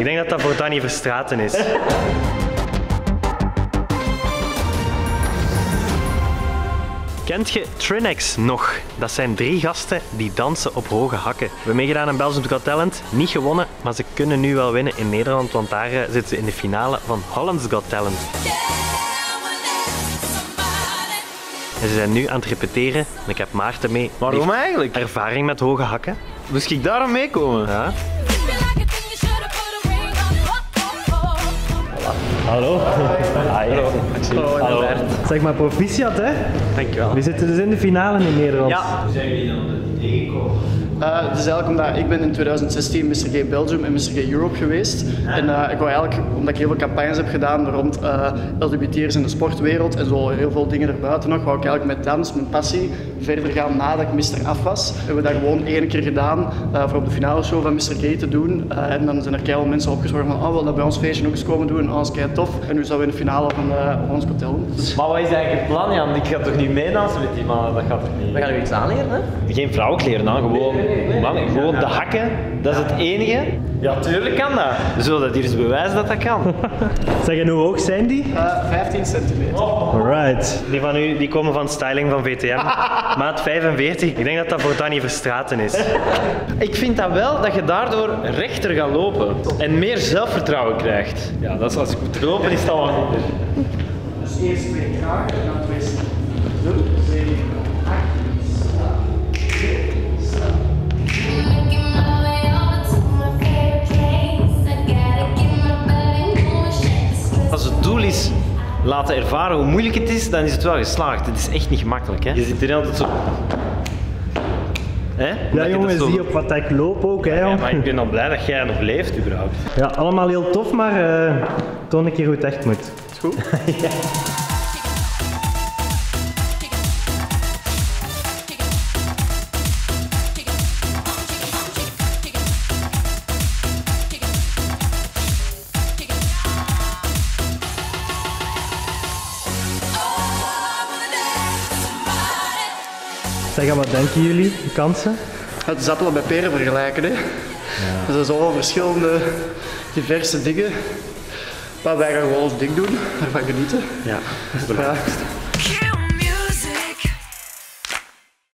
Ik denk dat dat voor Danny Verstraten is. Kent je Trinex nog? Dat zijn drie gasten die dansen op hoge hakken. We hebben meegedaan aan Belgium's Got Talent. Niet gewonnen, maar ze kunnen nu wel winnen in Nederland, want daar eh, zitten ze in de finale van Holland's Got Talent. En ze zijn nu aan het repeteren en ik heb Maarten mee. Waarom eigenlijk? heeft Ervaring met hoge hakken. Moest ik daarom meekomen? Ja. Hallo. Hallo. Hallo. Zeg maar proficiat hè. Dankjewel. We zitten dus in de finale in Nederland. Ja. Uh, het is eigenlijk omdat ik ben in 2016 Mr. Gay Belgium en Mr. Gay Europe geweest. En uh, ik wou eigenlijk, omdat ik heel veel campagnes heb gedaan rond uh, LGBT'ers in de sportwereld en zo heel veel dingen erbuiten nog, wou ik eigenlijk met dans, mijn passie, verder gaan nadat ik Mr. Af was. We hebben dat gewoon één keer gedaan voor op de finale show van Mr. Gay te doen. en dan zijn er keihard mensen opgezorgd van, oh, wil dat bij ons feestje ook eens komen doen? Oh, is kei tof. En nu zijn we in de finale van ons hotel. Dus... Maar wat is eigenlijk het plan, Jan? Ik ga toch niet meedansen met die mannen? Dat gaat toch niet? We gaan nu iets aanleren, hè? Geen vrouwenkleren aan, gewoon, man, gewoon de hakken. Dat is het enige. Ja, tuurlijk kan dat. We zullen dat hier eens bewijzen dat dat kan. Zeg, en hoe hoog zijn die? Uh, 15 centimeter. Alright. Die van u die komen van styling van VTM. Maat 45. Ik denk dat dat voor Danny Verstraten is. Ik vind dat wel dat je daardoor rechter gaat lopen en meer zelfvertrouwen krijgt. Ja, dat is als ik moet lopen is dat wel goed. Dus eerst twee kraken en dan twee doen. 7, is laten ervaren hoe moeilijk het is, dan is het wel geslaagd. Het is echt niet gemakkelijk. Hè? Je zit hier altijd zo... Hè? Ja jongens, zo- zie op wat ik loop ook hè Ja, maar ik ben dan blij dat jij nog leeft überhaupt. Ja, allemaal heel tof, maar eh toon een keer hoe het echt moet. Is goed? Zeg, wat denken jullie, de kansen? Het is wel bij peren vergelijken. Hè. Er zijn zoveel verschillende, diverse dingen. Maar wij gaan gewoon ons ding doen, ervan genieten. Ja. Ja.